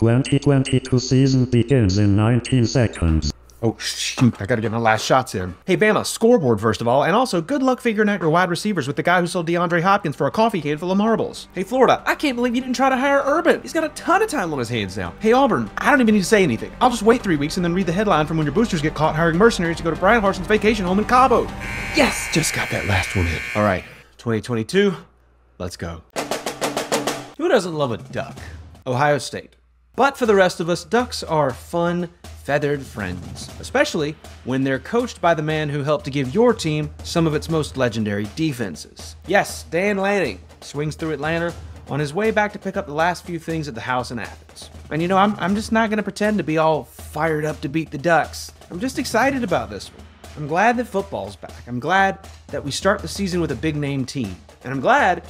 2022 season begins in 19 seconds. Oh, shoot. I got to get my last shots in. Hey, Bama, scoreboard first of all, and also good luck figuring out your wide receivers with the guy who sold DeAndre Hopkins for a coffee can full of marbles. Hey, Florida, I can't believe you didn't try to hire Urban. He's got a ton of time on his hands now. Hey, Auburn, I don't even need to say anything. I'll just wait three weeks and then read the headline from when your boosters get caught hiring mercenaries to go to Bryan Harsin's vacation home in Cabo. Yes, just got that last one in. All right, 2022, let's go. Who doesn't love a duck? Ohio State. But for the rest of us, ducks are fun, feathered friends, especially when they're coached by the man who helped to give your team some of its most legendary defenses. Yes, Dan Lanning swings through Atlanta on his way back to pick up the last few things at the house in Athens. And you know, I'm, I'm just not going to pretend to be all fired up to beat the Ducks. I'm just excited about this one. I'm glad that football's back. I'm glad that we start the season with a big name team. And I'm glad